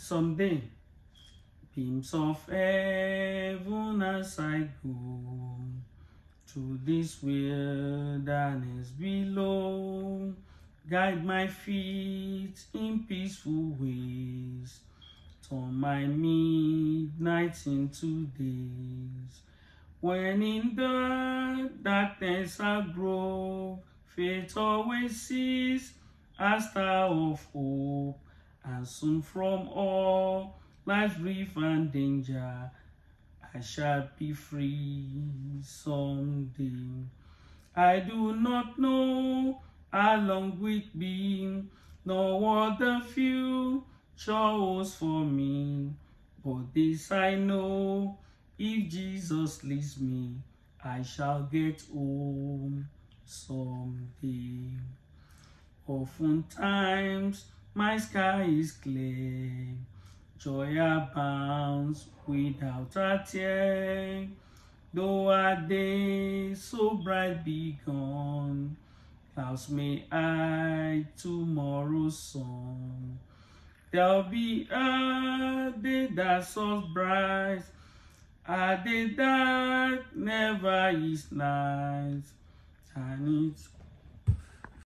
someday. Beams of heaven as I go to this wilderness below. Guide my feet in peaceful ways. Turn my midnight into days. When in the darkness I grow, faith always sees a star of hope, soon from all life's grief and danger, I shall be free someday. I do not know how long it be, nor what the future holds for me, but this I know, if Jesus leads me, I shall get home someday. Oftentimes my sky is clear, joy abounds without a tear. Though a day so bright be gone, clouds may hide tomorrow's sun. There'll be a day that's so bright, a day that never is night, and it's